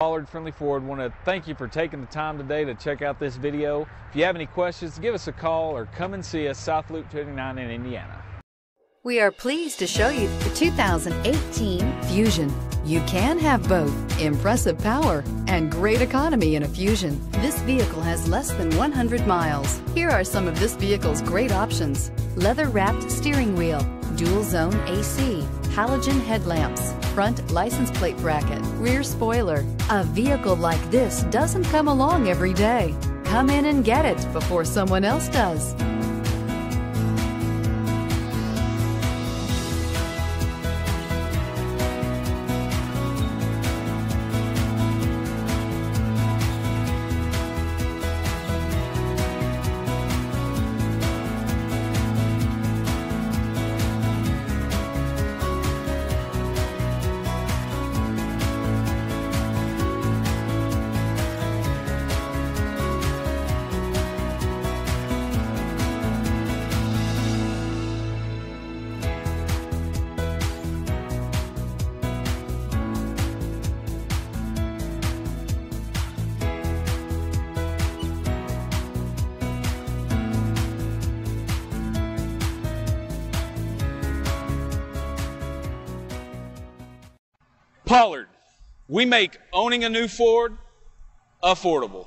Pollard Friendly Ford want to thank you for taking the time today to check out this video. If you have any questions, give us a call or come and see us South Loop 29 in Indiana. We are pleased to show you the 2018 Fusion. You can have both impressive power and great economy in a Fusion. This vehicle has less than 100 miles. Here are some of this vehicle's great options. Leather-wrapped steering wheel, dual zone AC, halogen headlamps, front license plate bracket, rear spoiler. A vehicle like this doesn't come along every day. Come in and get it before someone else does. Pollard, we make owning a new Ford affordable.